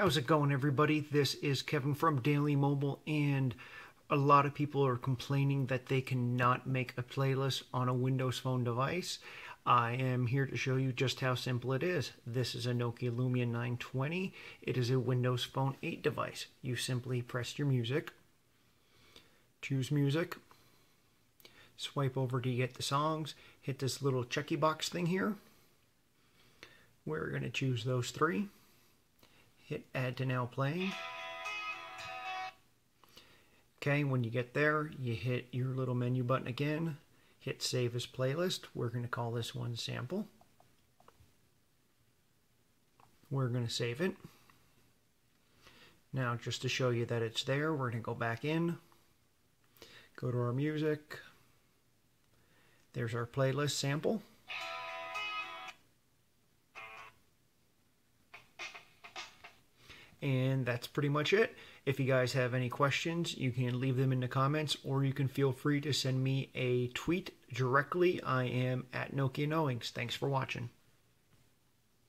How's it going, everybody? This is Kevin from Daily Mobile, and a lot of people are complaining that they cannot make a playlist on a Windows Phone device. I am here to show you just how simple it is. This is a Nokia Lumia 920. It is a Windows Phone 8 device. You simply press your music, choose music, swipe over to get the songs, hit this little checky box thing here. We're going to choose those three hit add to now playing. Okay, when you get there, you hit your little menu button again, hit save as playlist. We're going to call this one sample. We're going to save it. Now, just to show you that it's there, we're going to go back in, go to our music. There's our playlist sample. And that's pretty much it. If you guys have any questions, you can leave them in the comments or you can feel free to send me a tweet directly. I am at Nokia Knowings. Thanks for watching.